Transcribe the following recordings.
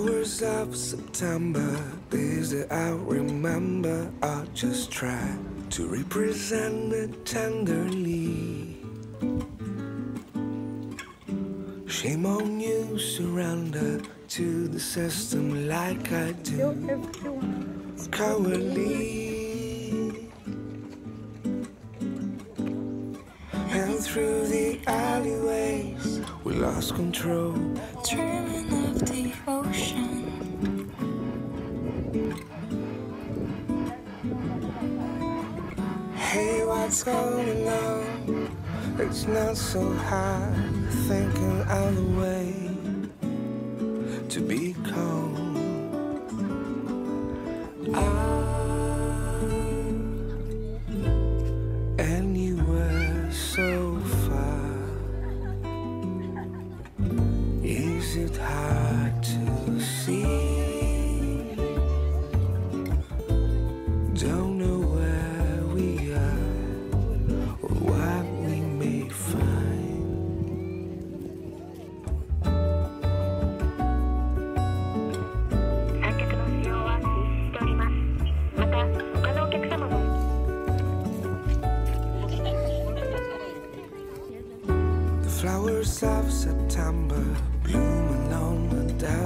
Flowers of September, days that I remember, I'll just try to represent it tenderly. Shame on you, surrender to the system like I do. Cowardly. And through the alleyways, we lost control. The ocean. Hey, what's going on? It's not so hard thinking out the way to be calm.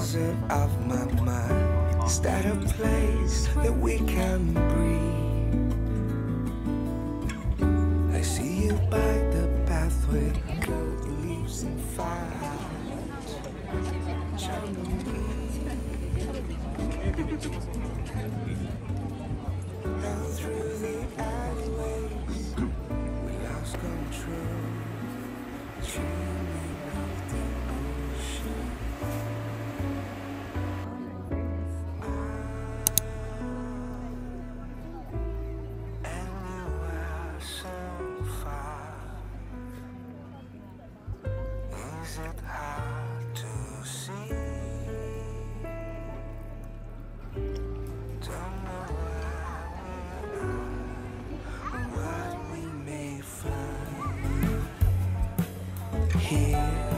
Of my mind. Is that a place that we can breathe? here.